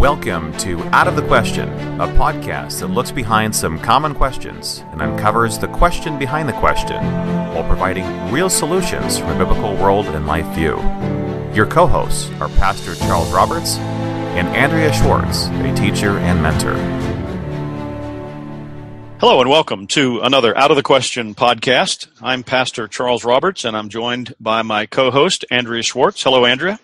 Welcome to Out of the Question, a podcast that looks behind some common questions and uncovers the question behind the question while providing real solutions from a biblical world and life view. Your co hosts are Pastor Charles Roberts and Andrea Schwartz, a teacher and mentor. Hello and welcome to another Out of the Question podcast. I'm Pastor Charles Roberts and I'm joined by my co host, Andrea Schwartz. Hello, Andrea.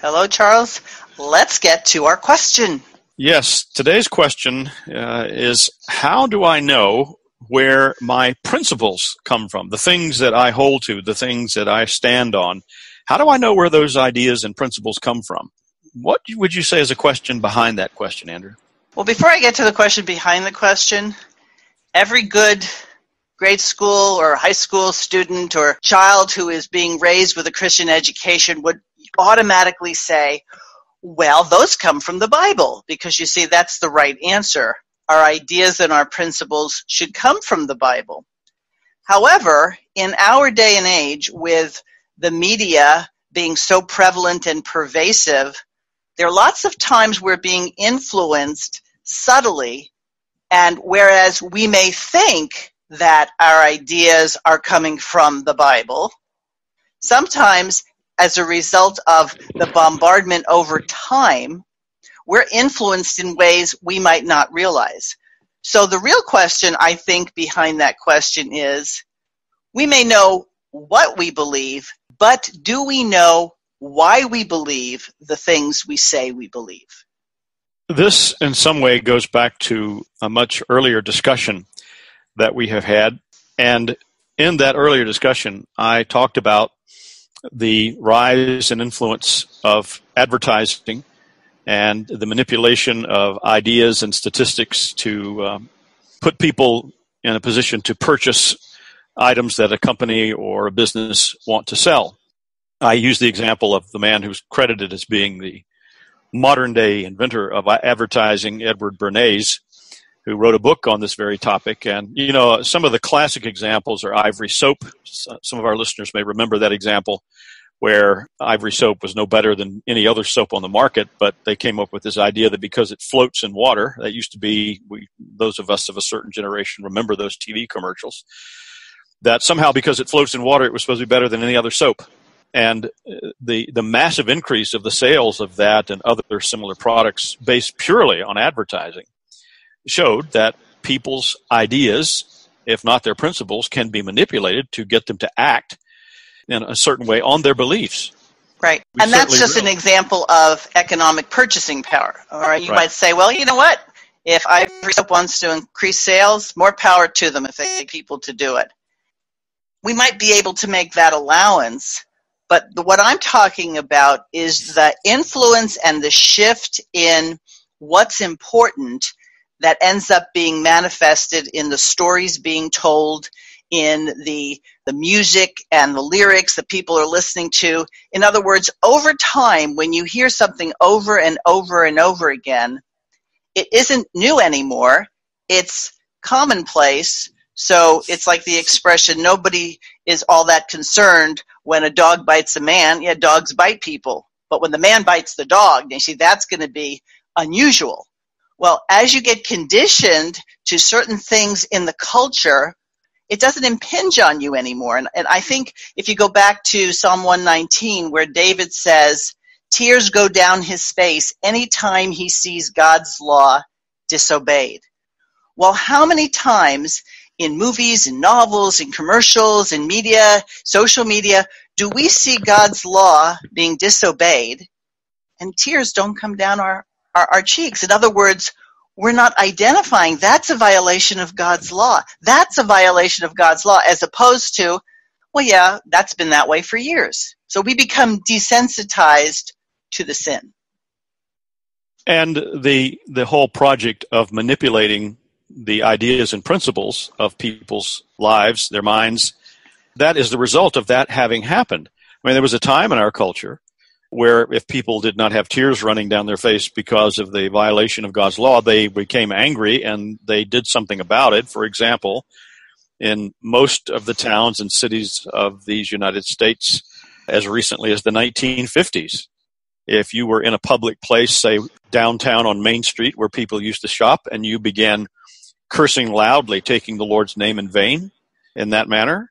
Hello, Charles let's get to our question. Yes, today's question uh, is How do I know where my principles come from? The things that I hold to, the things that I stand on. How do I know where those ideas and principles come from? What would you say is a question behind that question, Andrea? Well, before I get to the question behind the question, every good grade school or high school student or child who is being raised with a Christian education would automatically say, well, those come from the Bible because you see, that's the right answer. Our ideas and our principles should come from the Bible. However, in our day and age, with the media being so prevalent and pervasive, there are lots of times we're being influenced subtly, and whereas we may think that our ideas are coming from the Bible, sometimes as a result of the bombardment over time, we're influenced in ways we might not realize. So the real question, I think, behind that question is we may know what we believe, but do we know why we believe the things we say we believe? This, in some way, goes back to a much earlier discussion that we have had. And in that earlier discussion, I talked about the rise and influence of advertising and the manipulation of ideas and statistics to um, put people in a position to purchase items that a company or a business want to sell. I use the example of the man who's credited as being the modern day inventor of advertising, Edward Bernays, who wrote a book on this very topic. And, you know, some of the classic examples are ivory soap. Some of our listeners may remember that example where ivory soap was no better than any other soap on the market, but they came up with this idea that because it floats in water, that used to be, we, those of us of a certain generation remember those TV commercials, that somehow because it floats in water, it was supposed to be better than any other soap. And uh, the, the massive increase of the sales of that and other similar products based purely on advertising showed that people's ideas, if not their principles, can be manipulated to get them to act in a certain way on their beliefs. Right. We and that's just will. an example of economic purchasing power. All right. You right. might say, well, you know what? If Ivory Soap wants to increase sales, more power to them if they get people to do it. We might be able to make that allowance, but the, what I'm talking about is the influence and the shift in what's important that ends up being manifested in the stories being told, in the the music and the lyrics that people are listening to. In other words, over time, when you hear something over and over and over again, it isn't new anymore. It's commonplace. So it's like the expression nobody is all that concerned when a dog bites a man. Yeah, dogs bite people. But when the man bites the dog, you see, that's going to be unusual. Well, as you get conditioned to certain things in the culture, it doesn't impinge on you anymore. And, and I think if you go back to Psalm 119, where David says, Tears go down his face anytime he sees God's law disobeyed. Well, how many times in movies, in novels, in commercials, in media, social media, do we see God's law being disobeyed and tears don't come down our, our, cheeks. In other words, we're not identifying that's a violation of God's law. That's a violation of God's law as opposed to, well, yeah, that's been that way for years. So we become desensitized to the sin. And the the whole project of manipulating the ideas and principles of people's lives, their minds, that is the result of that having happened. I mean, there was a time in our culture where if people did not have tears running down their face because of the violation of God's law, they became angry and they did something about it. For example, in most of the towns and cities of these United States, as recently as the 1950s, if you were in a public place, say downtown on Main Street where people used to shop, and you began cursing loudly, taking the Lord's name in vain in that manner,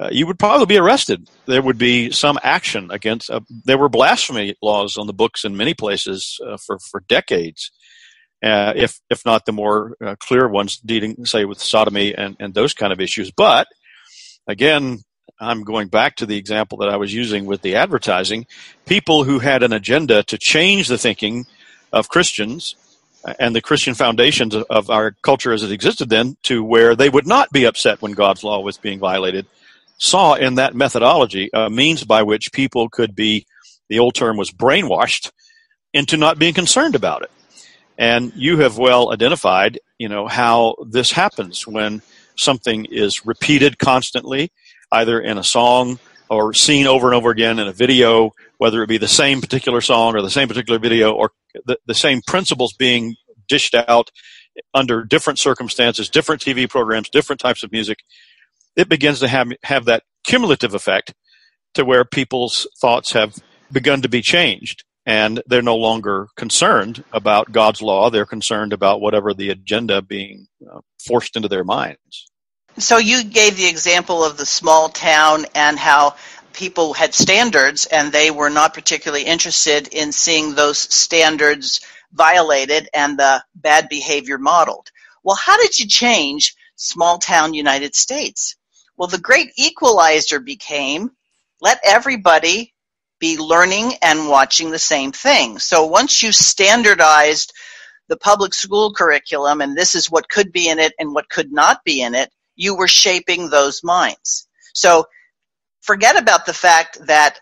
uh, you would probably be arrested. There would be some action against. Uh, there were blasphemy laws on the books in many places uh, for for decades, uh, if if not the more uh, clear ones dealing, say, with sodomy and and those kind of issues. But again, I'm going back to the example that I was using with the advertising. People who had an agenda to change the thinking of Christians and the Christian foundations of our culture as it existed then to where they would not be upset when God's law was being violated saw in that methodology a means by which people could be, the old term was brainwashed into not being concerned about it. And you have well identified, you know, how this happens when something is repeated constantly, either in a song or seen over and over again in a video, whether it be the same particular song or the same particular video or the, the same principles being dished out under different circumstances, different TV programs, different types of music it begins to have, have that cumulative effect to where people's thoughts have begun to be changed and they're no longer concerned about God's law. They're concerned about whatever the agenda being uh, forced into their minds. So you gave the example of the small town and how people had standards and they were not particularly interested in seeing those standards violated and the bad behavior modeled. Well, how did you change small town United States? Well, the great equalizer became let everybody be learning and watching the same thing. So once you standardized the public school curriculum and this is what could be in it and what could not be in it, you were shaping those minds. So forget about the fact that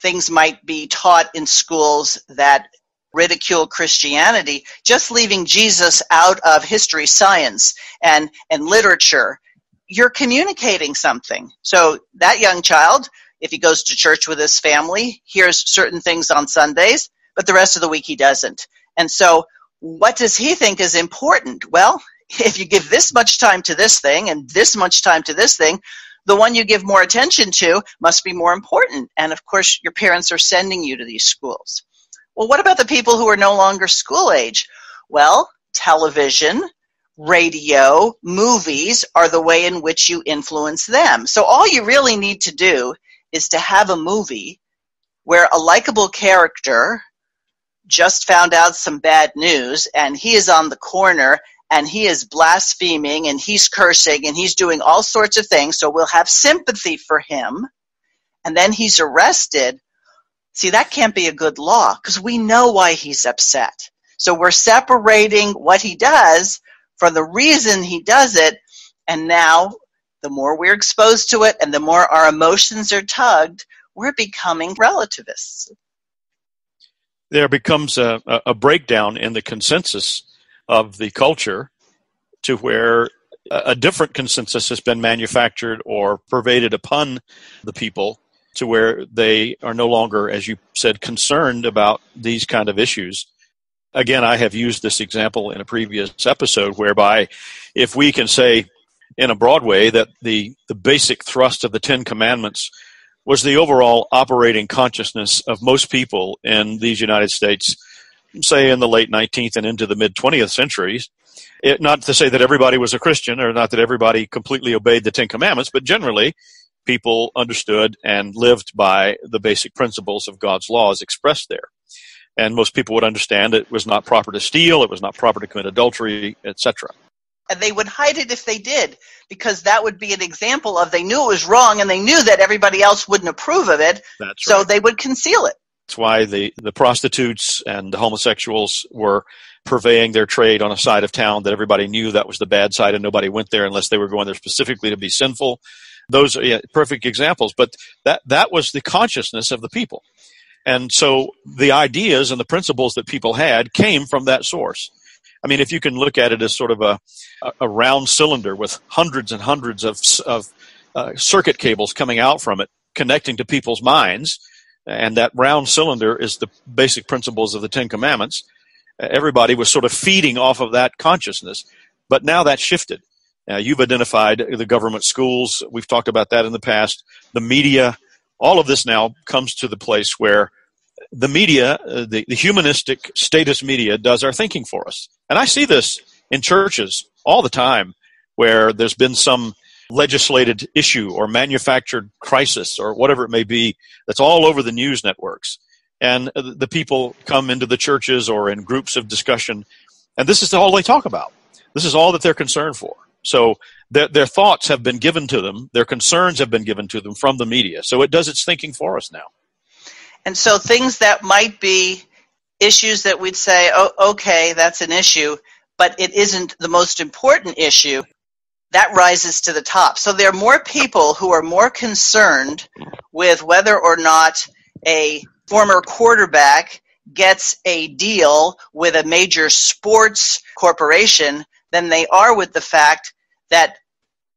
things might be taught in schools that ridicule Christianity, just leaving Jesus out of history, science, and, and literature you're communicating something. So that young child, if he goes to church with his family, hears certain things on Sundays, but the rest of the week he doesn't. And so what does he think is important? Well, if you give this much time to this thing and this much time to this thing, the one you give more attention to must be more important. And of course, your parents are sending you to these schools. Well, what about the people who are no longer school age? Well, television, radio, movies are the way in which you influence them. So all you really need to do is to have a movie where a likable character just found out some bad news and he is on the corner and he is blaspheming and he's cursing and he's doing all sorts of things. So we'll have sympathy for him. And then he's arrested. See, that can't be a good law because we know why he's upset. So we're separating what he does for the reason he does it. And now, the more we're exposed to it and the more our emotions are tugged, we're becoming relativists. There becomes a, a breakdown in the consensus of the culture to where a different consensus has been manufactured or pervaded upon the people to where they are no longer, as you said, concerned about these kind of issues again, I have used this example in a previous episode whereby if we can say in a broad way that the, the basic thrust of the Ten Commandments was the overall operating consciousness of most people in these United States, say in the late 19th and into the mid 20th centuries. It, not to say that everybody was a Christian or not that everybody completely obeyed the Ten Commandments, but generally people understood and lived by the basic principles of God's laws expressed there and most people would understand it was not proper to steal, it was not proper to commit adultery, etc. And they would hide it if they did, because that would be an example of they knew it was wrong and they knew that everybody else wouldn't approve of it, That's so right. they would conceal it. That's why the, the prostitutes and the homosexuals were purveying their trade on a side of town that everybody knew that was the bad side and nobody went there unless they were going there specifically to be sinful. Those are yeah, perfect examples, but that, that was the consciousness of the people. And so the ideas and the principles that people had came from that source. I mean, if you can look at it as sort of a, a round cylinder with hundreds and hundreds of, of uh, circuit cables coming out from it, connecting to people's minds, and that round cylinder is the basic principles of the Ten Commandments. Everybody was sort of feeding off of that consciousness, but now that's shifted. Now, you've identified the government schools. We've talked about that in the past. The media, all of this now comes to the place where the media, uh, the, the humanistic statist media, does our thinking for us. And I see this in churches all the time where there's been some legislated issue or manufactured crisis or whatever it may be that's all over the news networks. And the people come into the churches or in groups of discussion, and this is all they talk about. This is all that they're concerned for. So their, their thoughts have been given to them, their concerns have been given to them from the media. So it does its thinking for us now. And so things that might be issues that we'd say, oh, okay, that's an issue, but it isn't the most important issue, that rises to the top. So there are more people who are more concerned with whether or not a former quarterback gets a deal with a major sports corporation than they are with the fact that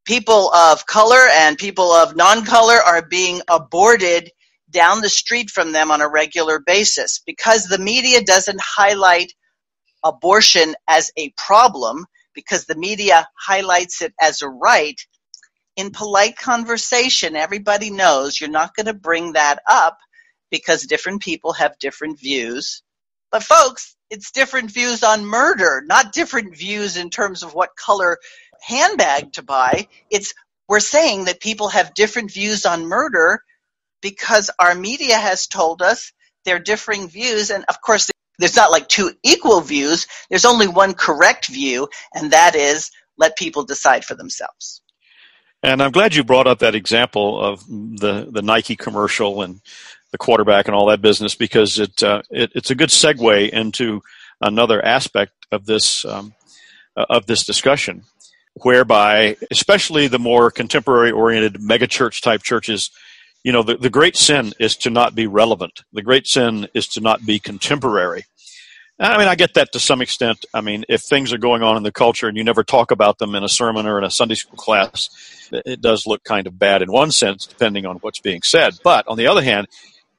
people of color and people of non color are being aborted down the street from them on a regular basis. Because the media doesn't highlight abortion as a problem because the media highlights it as a right in polite conversation everybody knows you're not going to bring that up because different people have different views. But folks it's different views on murder not different views in terms of what color handbag to buy. It's we're saying that people have different views on murder because our media has told us they're differing views. And of course, there's not like two equal views. There's only one correct view, and that is let people decide for themselves. And I'm glad you brought up that example of the, the Nike commercial and the quarterback and all that business because it, uh, it it's a good segue into another aspect of this um, of this discussion, whereby especially the more contemporary oriented megachurch type churches you know, the, the great sin is to not be relevant. The great sin is to not be contemporary. I mean, I get that to some extent. I mean, if things are going on in the culture and you never talk about them in a sermon or in a Sunday school class, it does look kind of bad in one sense, depending on what's being said. But on the other hand,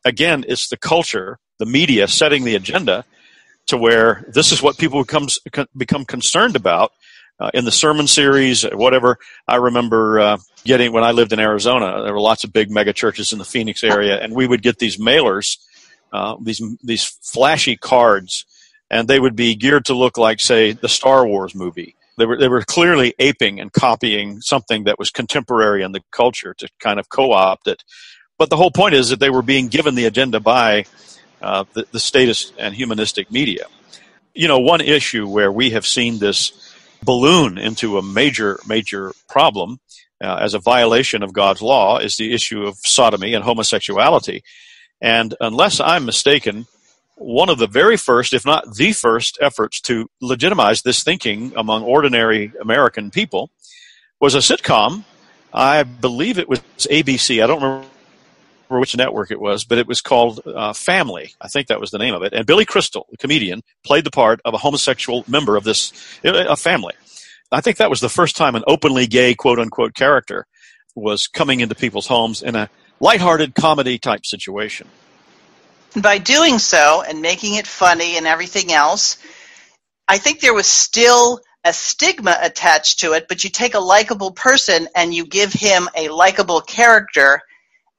again, it's the culture, the media setting the agenda to where this is what people becomes, become concerned about uh, in the sermon series, whatever. I remember uh, getting when I lived in Arizona. There were lots of big mega churches in the Phoenix area, and we would get these mailers, uh, these these flashy cards, and they would be geared to look like, say, the Star Wars movie. They were they were clearly aping and copying something that was contemporary in the culture to kind of co-opt it. But the whole point is that they were being given the agenda by uh, the, the statist and humanistic media. You know, one issue where we have seen this balloon into a major, major problem uh, as a violation of God's law is the issue of sodomy and homosexuality. And unless I'm mistaken, one of the very first, if not the first, efforts to legitimize this thinking among ordinary American people was a sitcom. I believe it was ABC. I don't remember which network it was, but it was called uh, Family. I think that was the name of it. And Billy Crystal, the comedian, played the part of a homosexual member of this a family. I think that was the first time an openly gay quote unquote character was coming into people's homes in a lighthearted comedy type situation. By doing so and making it funny and everything else, I think there was still a stigma attached to it, but you take a likable person and you give him a likable character,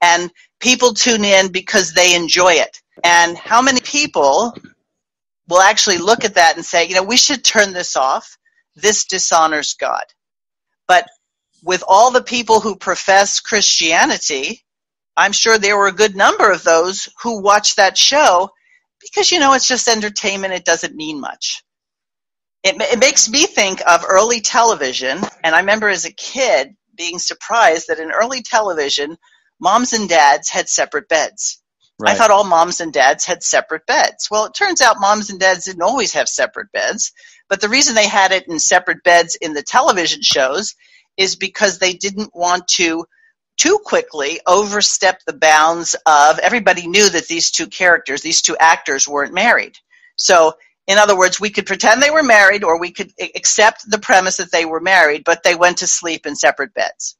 and people tune in because they enjoy it. And how many people will actually look at that and say, you know, we should turn this off this dishonors God. But with all the people who profess Christianity, I'm sure there were a good number of those who watched that show because, you know, it's just entertainment. It doesn't mean much. It, it makes me think of early television. And I remember as a kid being surprised that in early television, moms and dads had separate beds. Right. I thought all moms and dads had separate beds. Well, it turns out moms and dads didn't always have separate beds. But the reason they had it in separate beds in the television shows is because they didn't want to too quickly overstep the bounds of everybody knew that these two characters, these two actors weren't married. So, in other words, we could pretend they were married or we could accept the premise that they were married, but they went to sleep in separate beds.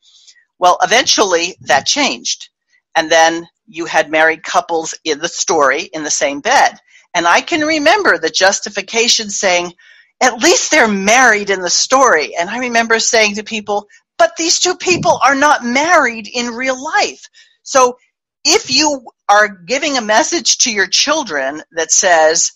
Well, eventually that changed. And then you had married couples in the story in the same bed. And I can remember the justification saying, at least they're married in the story. And I remember saying to people, but these two people are not married in real life. So if you are giving a message to your children that says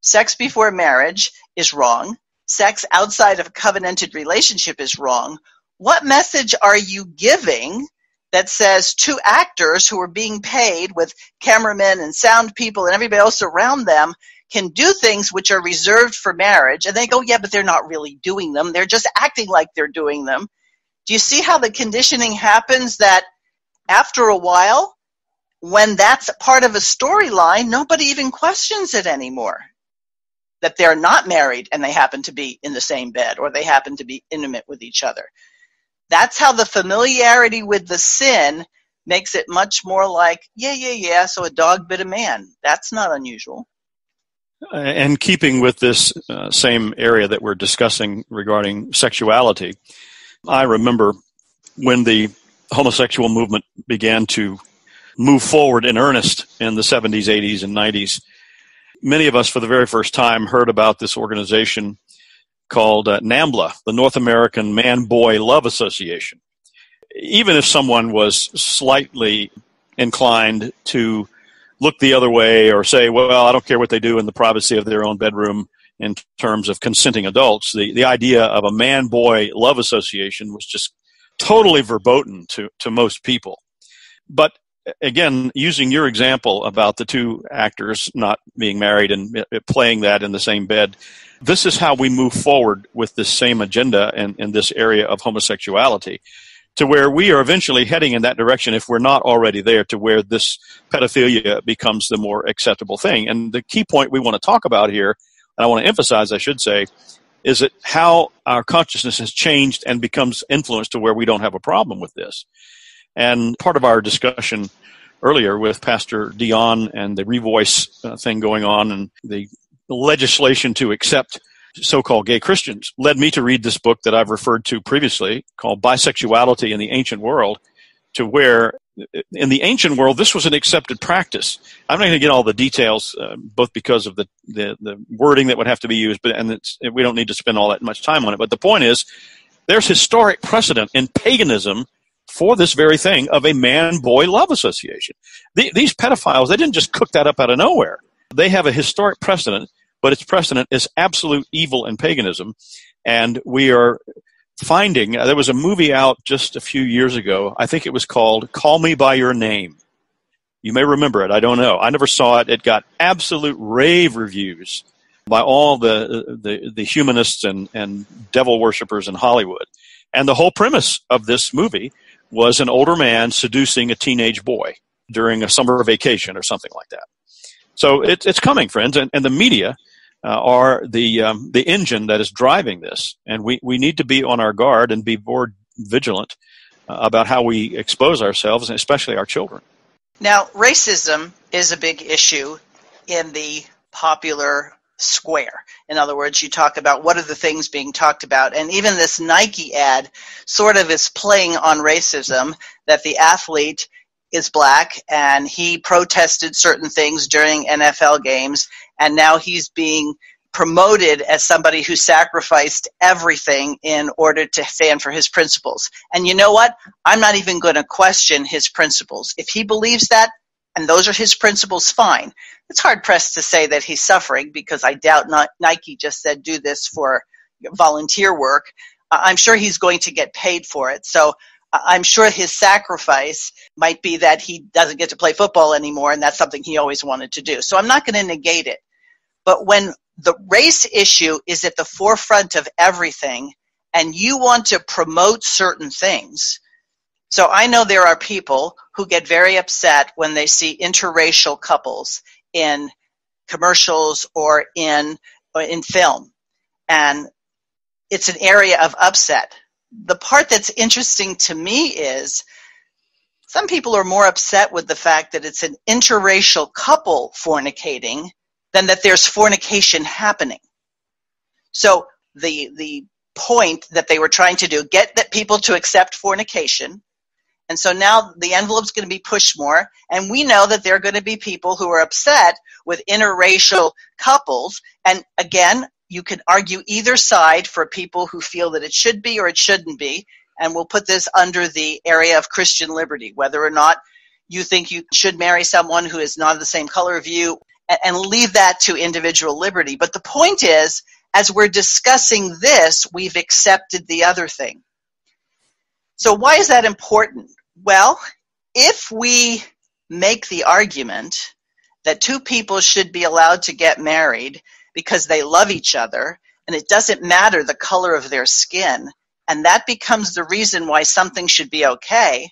sex before marriage is wrong, sex outside of a covenanted relationship is wrong, what message are you giving that says two actors who are being paid with cameramen and sound people and everybody else around them can do things which are reserved for marriage? And they go yeah but they're not really doing them. They're just acting like they're doing them. Do you see how the conditioning happens that after a while when that's part of a storyline nobody even questions it anymore? That they're not married and they happen to be in the same bed or they happen to be intimate with each other that's how the familiarity with the sin makes it much more like yeah yeah yeah so a dog bit a man that's not unusual and keeping with this uh, same area that we're discussing regarding sexuality, I remember when the homosexual movement began to move forward in earnest in the 70s, 80s, and 90s. Many of us, for the very first time, heard about this organization called uh, NAMBLA, the North American Man Boy Love Association. Even if someone was slightly inclined to look the other way or say, well, I don't care what they do in the privacy of their own bedroom in terms of consenting adults. The, the idea of a man boy love association was just totally verboten to, to most people. But again, using your example about the two actors not being married and playing that in the same bed, this is how we move forward with this same agenda in, in this area of homosexuality to where we are eventually heading in that direction if we're not already there to where this pedophilia becomes the more acceptable thing. And the key point we want to talk about here, and I want to emphasize, I should say, is that how our consciousness has changed and becomes influenced to where we don't have a problem with this. And part of our discussion earlier with Pastor Dion and the revoice uh, thing going on and the legislation to accept so-called gay Christians led me to read this book that I've referred to previously called Bisexuality in the Ancient World to where in the ancient world this was an accepted practice. I'm not going to get all the details uh, both because of the, the, the, wording that would have to be used but and we don't need to spend all that much time on it but the point is there's historic precedent in paganism for this very thing of a man-boy love association. The, these pedophiles, they didn't just cook that up out of nowhere. They have a historic precedent but its precedent is absolute evil and paganism. And we are finding, uh, there was a movie out just a few years ago. I think it was called Call Me By Your Name. You may remember it. I don't know. I never saw it. It got absolute rave reviews by all the, the, the humanists and, and devil worshippers in Hollywood. And the whole premise of this movie was an older man seducing a teenage boy during a summer vacation or something like that. So it, it's coming, friends, and, and the media uh, are the um, the engine that is driving this, and we, we need to be on our guard and be more vigilant uh, about how we expose ourselves, and especially our children. Now, racism is a big issue in the popular square. In other words, you talk about what are the things being talked about, and even this Nike ad sort of is playing on racism that the athlete is black and he protested certain things during NFL games and now he's being promoted as somebody who sacrificed everything in order to stand for his principles. And you know what? I'm not even going to question his principles. If he believes that and those are his principles, fine. It's hard pressed to say that he's suffering because I doubt not Nike just said do this for volunteer work. I'm sure he's going to get paid for it. So I'm sure his sacrifice might be that he doesn't get to play football anymore, and that's something he always wanted to do. So I'm not going to negate it. But when the race issue is at the forefront of everything, and you want to promote certain things, so I know there are people who get very upset when they see interracial couples in commercials or in or in film, and it's an area of upset the part that's interesting to me is some people are more upset with the fact that it's an interracial couple fornicating than that there's fornication happening. So the the point that they were trying to do get that people to accept fornication and so now the envelope's going to be pushed more and we know that there are going to be people who are upset with interracial couples and again you can argue either side for people who feel that it should be or it shouldn't be, and we'll put this under the area of Christian liberty, whether or not you think you should marry someone who is not of the same color of you, and leave that to individual liberty. But the point is, as we're discussing this, we've accepted the other thing. So, why is that important? Well, if we make the argument that two people should be allowed to get married because they love each other and it doesn't matter the color of their skin, and that becomes the reason why something should be okay,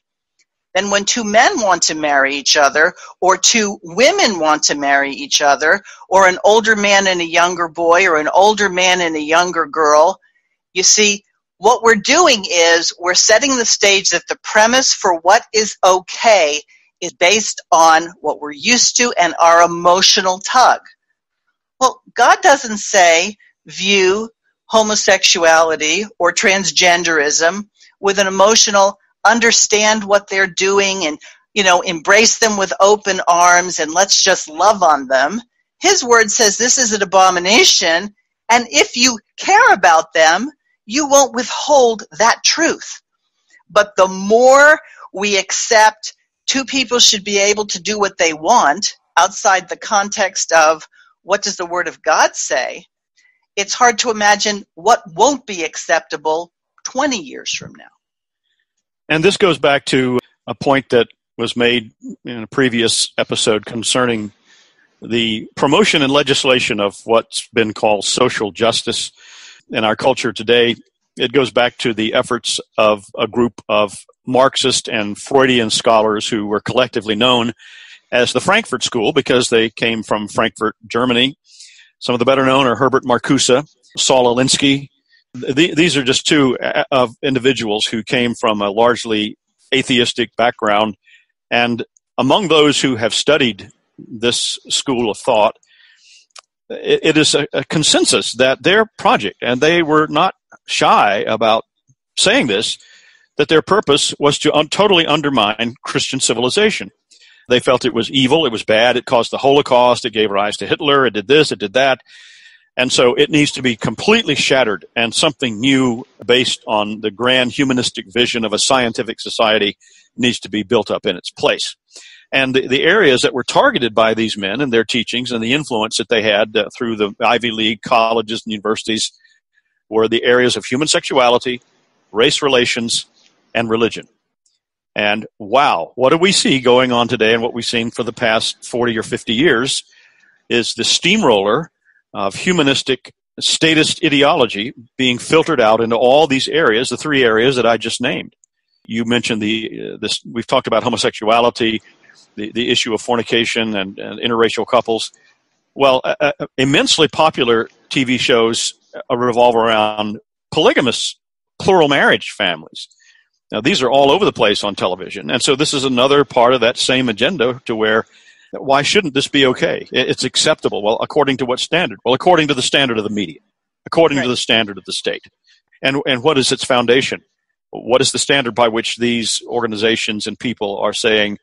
then when two men want to marry each other, or two women want to marry each other, or an older man and a younger boy, or an older man and a younger girl, you see, what we're doing is we're setting the stage that the premise for what is okay is based on what we're used to and our emotional tug. Well, God doesn't say view homosexuality or transgenderism with an emotional understand what they're doing and you know embrace them with open arms and let's just love on them his word says this is an abomination and if you care about them you won't withhold that truth but the more we accept two people should be able to do what they want outside the context of what does the word of god say it's hard to imagine what won't be acceptable 20 years from now. And this goes back to a point that was made in a previous episode concerning the promotion and legislation of what's been called social justice in our culture today. It goes back to the efforts of a group of Marxist and Freudian scholars who were collectively known as the Frankfurt School because they came from Frankfurt, Germany, some of the better known are Herbert Marcuse, Saul Alinsky. these are just two uh, of individuals who came from a largely atheistic background. And among those who have studied this school of thought, it, it is a, a consensus that their project, and they were not shy about saying this, that their purpose was to un- totally undermine Christian civilization. They felt it was evil, it was bad, it caused the Holocaust, it gave rise to Hitler, it did this, it did that. And so it needs to be completely shattered and something new based on the grand humanistic vision of a scientific society needs to be built up in its place. And the, the areas that were targeted by these men and their teachings and the influence that they had uh, through the Ivy League colleges and universities were the areas of human sexuality, race relations, and religion. And wow, what do we see going on today and what we've seen for the past 40 or 50 years is the steamroller of humanistic statist ideology being filtered out into all these areas, the three areas that I just named. You mentioned the uh, this. We've talked about homosexuality, the, the issue of fornication and, and interracial couples. Well, uh, immensely popular TV shows uh, revolve around polygamous plural marriage families. Now, these are all over the place on television. And so this is another part of that same agenda to where why shouldn't this be okay? It's acceptable. Well, according to what standard? Well, according to the standard of the media, according right. to the standard of the state. And, and what is its foundation? What is the standard by which these organizations and people are saying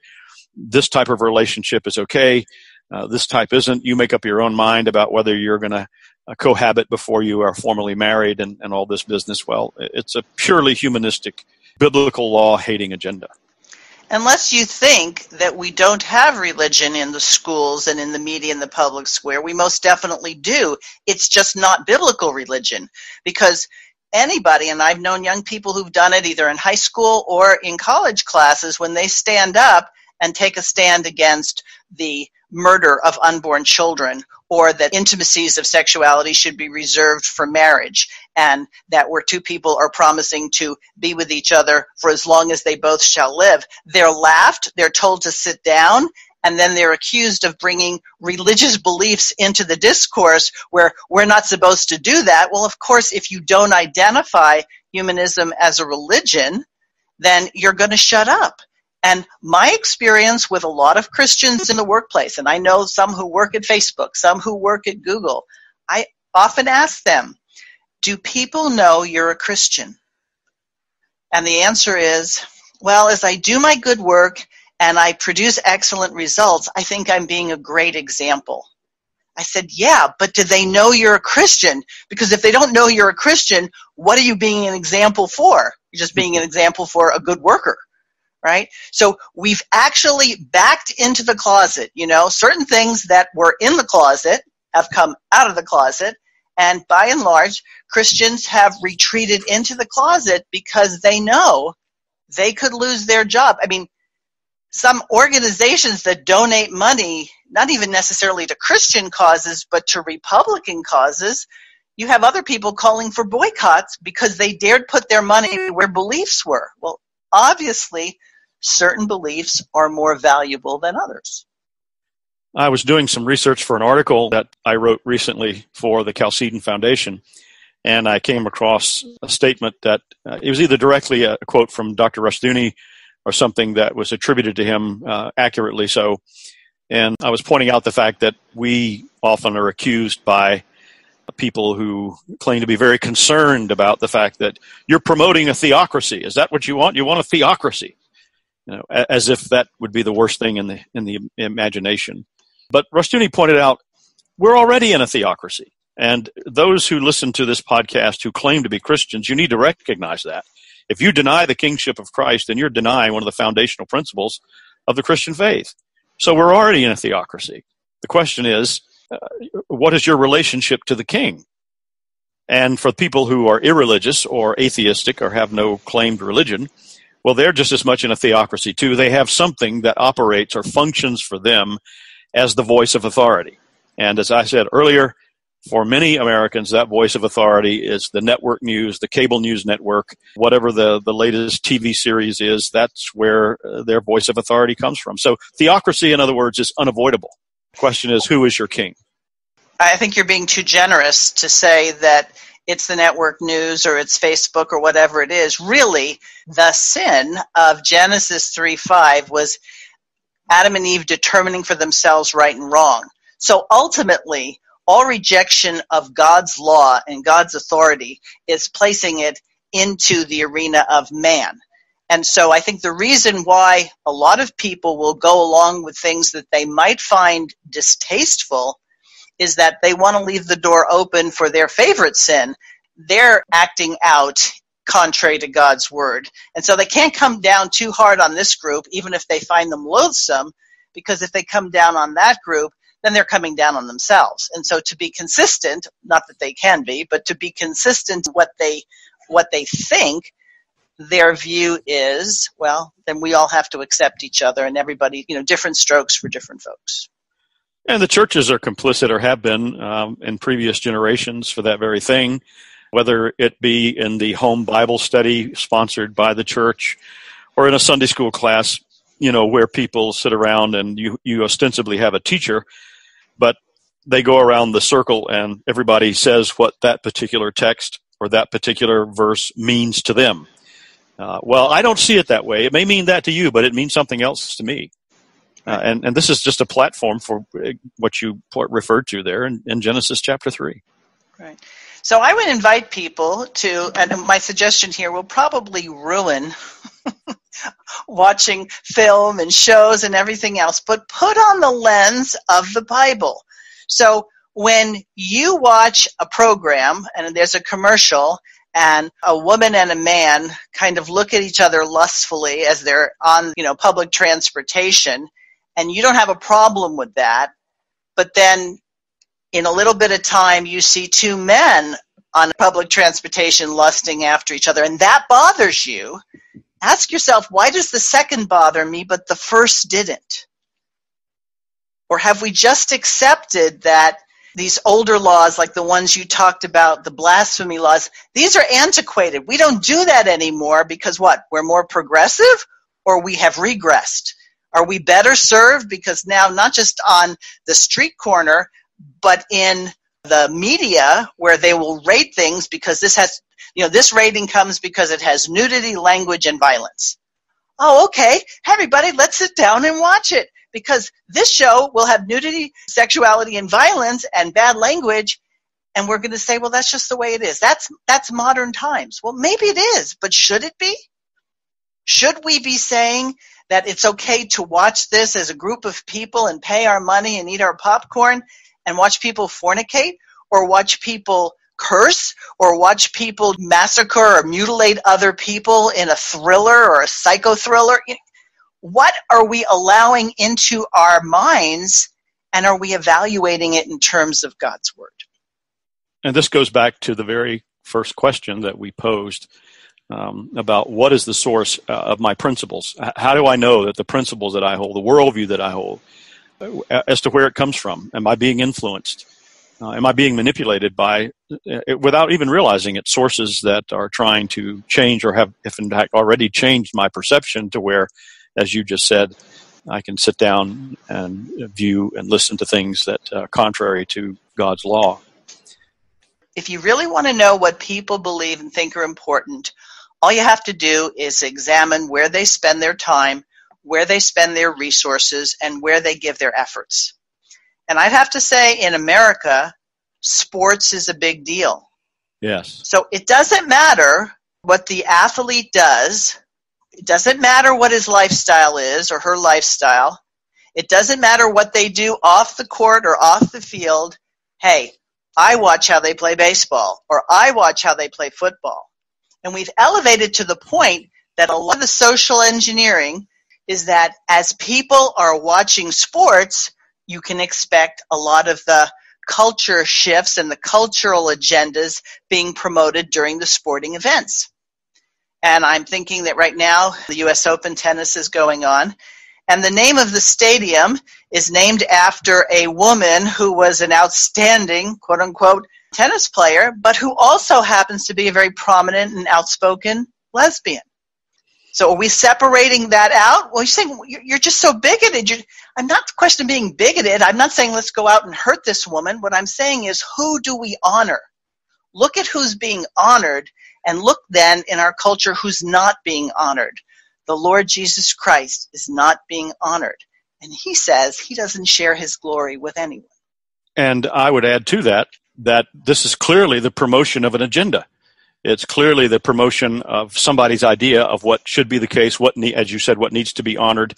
this type of relationship is okay, uh, this type isn't? You make up your own mind about whether you're going to uh, cohabit before you are formally married and, and all this business. Well, it's a purely humanistic biblical law hating agenda. Unless you think that we don't have religion in the schools and in the media and the public square, we most definitely do. It's just not biblical religion because anybody, and I've known young people who've done it either in high school or in college classes, when they stand up and take a stand against the murder of unborn children or that intimacies of sexuality should be reserved for marriage and that where two people are promising to be with each other for as long as they both shall live. They're laughed, they're told to sit down, and then they're accused of bringing religious beliefs into the discourse where we're not supposed to do that. Well, of course, if you don't identify humanism as a religion, then you're going to shut up. And my experience with a lot of Christians in the workplace, and I know some who work at Facebook, some who work at Google, I often ask them, do people know you're a Christian? And the answer is, well, as I do my good work and I produce excellent results, I think I'm being a great example. I said, yeah, but do they know you're a Christian? Because if they don't know you're a Christian, what are you being an example for? You're just being an example for a good worker, right? So we've actually backed into the closet. You know, certain things that were in the closet have come out of the closet. And by and large, Christians have retreated into the closet because they know they could lose their job. I mean, some organizations that donate money, not even necessarily to Christian causes, but to Republican causes, you have other people calling for boycotts because they dared put their money where beliefs were. Well, obviously, certain beliefs are more valuable than others. I was doing some research for an article that I wrote recently for the Chalcedon Foundation, and I came across a statement that uh, it was either directly a quote from Dr. Rushdoony or something that was attributed to him uh, accurately so. And I was pointing out the fact that we often are accused by people who claim to be very concerned about the fact that you're promoting a theocracy. Is that what you want? You want a theocracy? Know, as if that would be the worst thing in the in the imagination. But Rushdoony pointed out we're already in a theocracy. And those who listen to this podcast who claim to be Christians, you need to recognize that. If you deny the kingship of Christ, then you're denying one of the foundational principles of the Christian faith. So we're already in a theocracy. The question is, uh, what is your relationship to the king? And for people who are irreligious or atheistic or have no claimed religion, well, they're just as much in a theocracy too. They have something that operates or functions for them as the voice of authority. And as I said earlier, for many Americans, that voice of authority is the network news, the cable news network, whatever the, the latest TV series is, that's where uh, their voice of authority comes from. So theocracy, in other words, is unavoidable. The question is, who is your king? I think you're being too generous to say that it's the network news or it's Facebook or whatever it is. Really, the sin of Genesis 3 5 was Adam and Eve determining for themselves right and wrong. So ultimately, all rejection of God's law and God's authority is placing it into the arena of man. And so I think the reason why a lot of people will go along with things that they might find distasteful is that they want to leave the door open for their favorite sin. They're acting out contrary to God's word. And so they can't come down too hard on this group, even if they find them loathsome, because if they come down on that group, then they're coming down on themselves. And so to be consistent, not that they can be, but to be consistent what they what they think, their view is, well, then we all have to accept each other and everybody, you know, different strokes for different folks. And the churches are complicit or have been um, in previous generations for that very thing, whether it be in the home Bible study sponsored by the church or in a Sunday school class, you know, where people sit around and you, you ostensibly have a teacher but they go around the circle and everybody says what that particular text or that particular verse means to them. Uh, well, I don't see it that way. It may mean that to you, but it means something else to me. Uh, and, and this is just a platform for uh, what you referred to there in, in Genesis chapter 3. Right. So I would invite people to, and my suggestion here will probably ruin watching film and shows and everything else, but put on the lens of the Bible. So when you watch a program and there's a commercial and a woman and a man kind of look at each other lustfully as they're on, you know, public transportation and you don't have a problem with that, but then in a little bit of time you see two men on public transportation lusting after each other and that bothers you. Ask yourself why does the second bother me but the first didn't? Or have we just accepted that these older laws like the ones you talked about the blasphemy laws these are antiquated. We don't do that anymore because what? We're more progressive or we have regressed are we better served? Because now not just on the street corner but in the media where they will rate things because this has you know this rating comes because it has nudity language and violence. Oh okay. Everybody let's sit down and watch it. Because this show will have nudity sexuality and violence and bad language and we're going to say well that's just the way it is. That's that's modern times. Well maybe it is but should it be? Should we be saying that it's okay to watch this as a group of people and pay our money and eat our popcorn and watch people fornicate or watch people curse or watch people massacre or mutilate other people in a thriller or a psycho thriller. what are we allowing into our minds and are we evaluating it in terms of God's word? And this goes back to the very first question that we posed um, about what is the source uh, of my principles? How do I know that the principles that I hold, the worldview that I hold, uh, as to where it comes from? Am I being influenced? Uh, am I being manipulated by, uh, without even realizing it, sources that are trying to change or have, if in fact, already changed my perception to where, as you just said, I can sit down and view and listen to things that are uh, contrary to God's law. If you really want to know what people believe and think are important, all you have to do is examine where they spend their time, where they spend their resources, and where they give their efforts. And I'd have to say, in America, sports is a big deal. Yes. So it doesn't matter what the athlete does, it doesn't matter what his lifestyle is or her lifestyle. It doesn't matter what they do off the court or off the field. Hey, I watch how they play baseball or I watch how they play football. And we've elevated to the point that a lot of the social engineering is that as people are watching sports, you can expect a lot of the culture shifts and the cultural agendas being promoted during the sporting events. And I'm thinking that right now the US Open tennis is going on. And the name of the stadium is named after a woman who was an outstanding, quote unquote, tennis player, but who also happens to be a very prominent and outspoken lesbian. So are we separating that out? Well, you're saying you're just so bigoted. You're, I'm not questioning being bigoted. I'm not saying let's go out and hurt this woman. What I'm saying is who do we honor? Look at who's being honored and look then in our culture who's not being honored. The Lord Jesus Christ is not being honored. And he says he doesn't share his glory with anyone. And I would add to that that this is clearly the promotion of an agenda. It's clearly the promotion of somebody's idea of what should be the case, what, ne- as you said, what needs to be honored.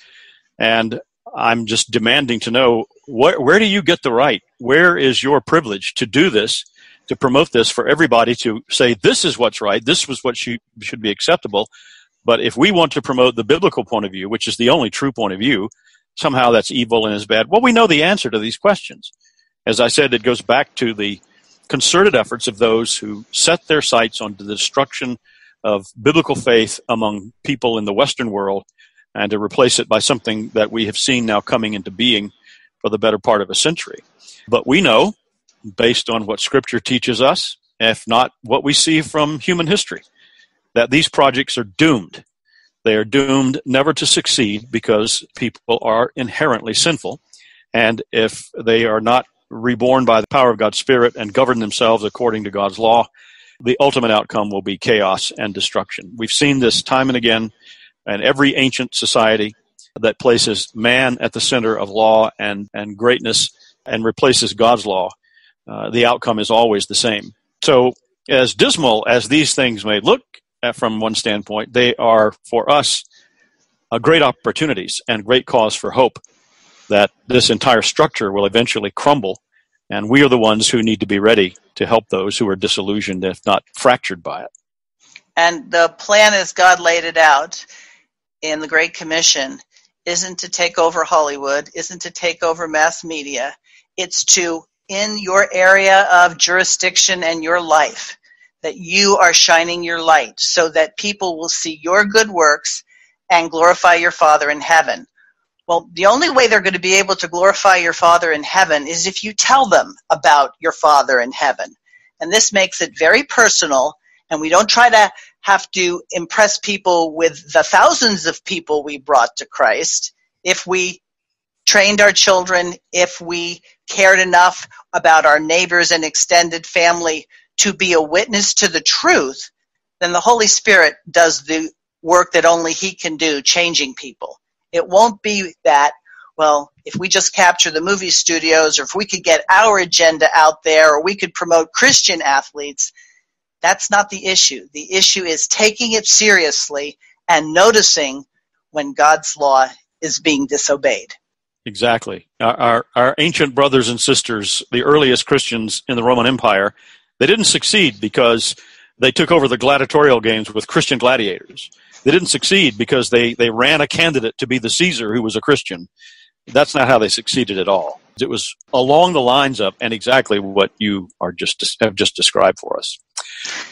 And I'm just demanding to know where, where do you get the right? Where is your privilege to do this, to promote this for everybody to say this is what's right, this was what should, should be acceptable. But if we want to promote the biblical point of view, which is the only true point of view, somehow that's evil and is bad. Well, we know the answer to these questions. As I said, it goes back to the concerted efforts of those who set their sights on the destruction of biblical faith among people in the Western world and to replace it by something that we have seen now coming into being for the better part of a century. But we know, based on what Scripture teaches us, if not what we see from human history, that these projects are doomed. They are doomed never to succeed because people are inherently sinful. And if they are not reborn by the power of God's Spirit and govern themselves according to God's law, the ultimate outcome will be chaos and destruction. We've seen this time and again in every ancient society that places man at the center of law and, and greatness and replaces God's law. Uh, the outcome is always the same. So, as dismal as these things may look from one standpoint, they are for us uh, great opportunities and great cause for hope that this entire structure will eventually crumble, and we are the ones who need to be ready to help those who are disillusioned, if not fractured by it. And the plan as God laid it out in the Great Commission isn't to take over Hollywood, isn't to take over mass media. It's to, in your area of jurisdiction and your life, that you are shining your light so that people will see your good works and glorify your Father in heaven. Well, the only way they're going to be able to glorify your Father in heaven is if you tell them about your Father in heaven. And this makes it very personal, and we don't try to have to impress people with the thousands of people we brought to Christ. If we trained our children, if we cared enough about our neighbors and extended family to be a witness to the truth, then the Holy Spirit does the work that only He can do, changing people. It won't be that, well, if we just capture the movie studios or if we could get our agenda out there or we could promote Christian athletes, that's not the issue. The issue is taking it seriously and noticing when God's law is being disobeyed. Exactly. Our, our, our, ancient brothers and sisters, the earliest Christians in the Roman Empire, they didn't succeed because they took over the gladiatorial games with Christian gladiators. They didn't succeed because they, they ran a candidate to be the Caesar who was a Christian. That's not how they succeeded at all. It was along the lines of, and exactly what you are just have just described for us.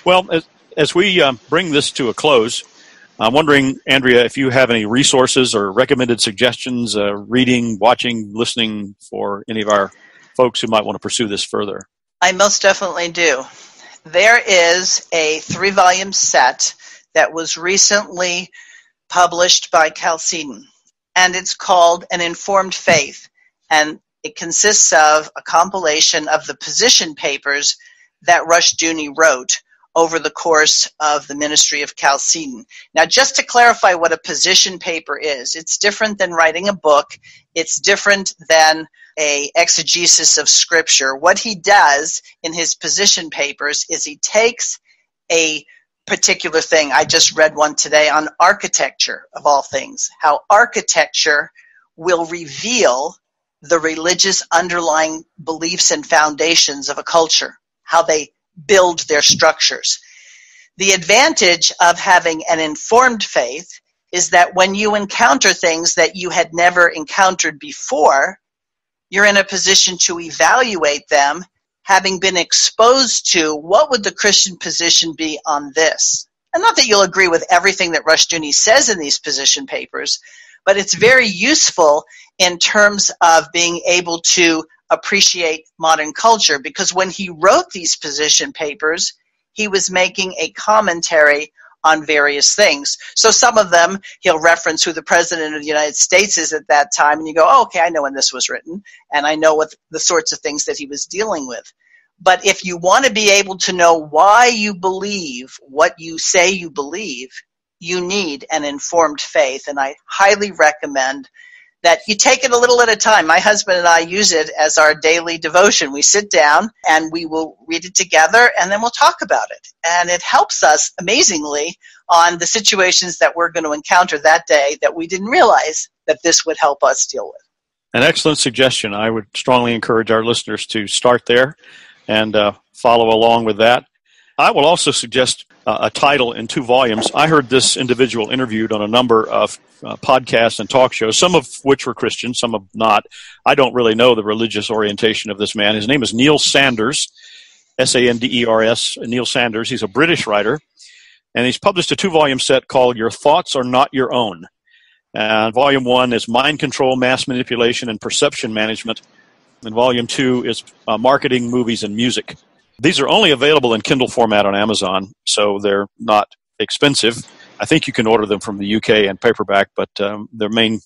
Well, as, as we uh, bring this to a close, I'm wondering, Andrea, if you have any resources or recommended suggestions, uh, reading, watching, listening for any of our folks who might want to pursue this further. I most definitely do. There is a three volume set that was recently published by Chalcedon. and it's called An Informed Faith. And it consists of a compilation of the position papers that Rushdoony wrote over the course of the ministry of Chalcedon. Now, just to clarify what a position paper is, it's different than writing a book. It's different than a exegesis of scripture. What he does in his position papers is he takes a particular thing. I just read one today on architecture of all things, how architecture will reveal the religious underlying beliefs and foundations of a culture, how they build their structures. The advantage of having an informed faith is that when you encounter things that you had never encountered before, you're in a position to evaluate them having been exposed to what would the Christian position be on this. And not that you'll agree with everything that Rushdoony says in these position papers, but it's very useful in terms of being able to appreciate modern culture because when he wrote these position papers, he was making a commentary on various things. So some of them he'll reference who the president of the United States is at that time, and you go, oh, okay, I know when this was written, and I know what the sorts of things that he was dealing with. But if you want to be able to know why you believe what you say you believe, you need an informed faith, and I highly recommend that you take it a little at a time. My husband and I use it as our daily devotion. We sit down and we will read it together and then we'll talk about it. And it helps us amazingly on the situations that we're going to encounter that day that we didn't realize that this would help us deal with. An excellent suggestion. I would strongly encourage our listeners to start there and uh, follow along with that. I will also suggest uh, a title in two volumes. I heard this individual interviewed on a number of uh, podcasts and talk shows, some of which were Christian, some of not. I don't really know the religious orientation of this man. His name is Neil Sanders, S A N D E R S, Neil Sanders. He's a British writer, and he's published a two volume set called Your Thoughts Are Not Your Own. And volume one is Mind Control, Mass Manipulation, and Perception Management. And volume two is uh, Marketing, Movies, and Music. These are only available in Kindle format on Amazon, so they're not expensive. I think you can order them from the UK and paperback, but um, their main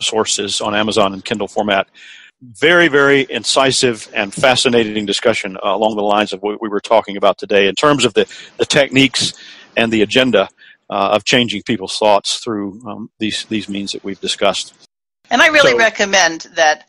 source is on Amazon in Kindle format. Very, very incisive and fascinating discussion uh, along the lines of what we were talking about today in terms of the, the techniques and the agenda uh, of changing people's thoughts through um, these, these means that we've discussed. And I really so, recommend that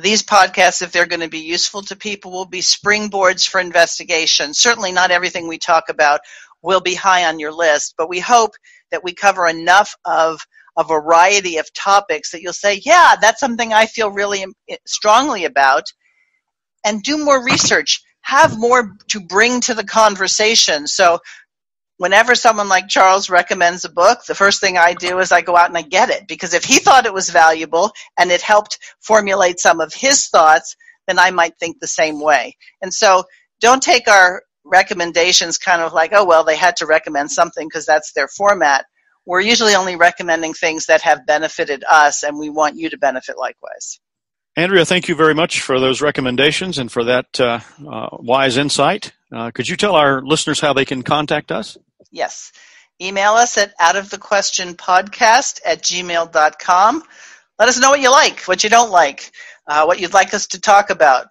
these podcasts, if they're going to be useful to people, will be springboards for investigation. Certainly, not everything we talk about will be high on your list, but we hope that we cover enough of a variety of topics that you'll say, yeah, that's something I feel really um, strongly about, and do more research. Have more to bring to the conversation. So, whenever someone like Charles recommends a book, the first thing I do is I go out and I get it because if he thought it was valuable and it helped formulate some of his thoughts, then I might think the same way. And so, don't take our recommendations kind of like, oh, well, they had to recommend something because that's their format. We're usually only recommending things that have benefited us, and we want you to benefit likewise. Andrea, thank you very much for those recommendations and for that uh, uh, wise insight. Uh, could you tell our listeners how they can contact us? Yes. Email us at outofthequestionpodcast at gmail.com. Let us know what you like, what you don't like, uh, what you'd like us to talk about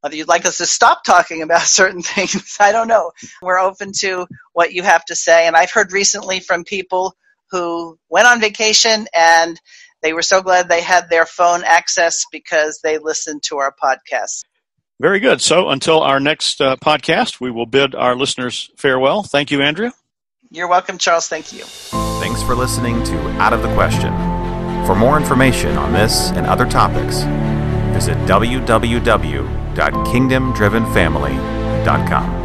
whether you'd like us to stop talking about certain things, I don't know. We're open to what you have to say. And I've heard recently from people who went on vacation and they were so glad they had their phone access because they listened to our podcast. Very good. So until our next uh, podcast, we will bid our listeners farewell. Thank you, Andrea. You're welcome, Charles. Thank you. Thanks for listening to Out of the Question. For more information on this and other topics, visit www www.kingdomdrivenfamily.com.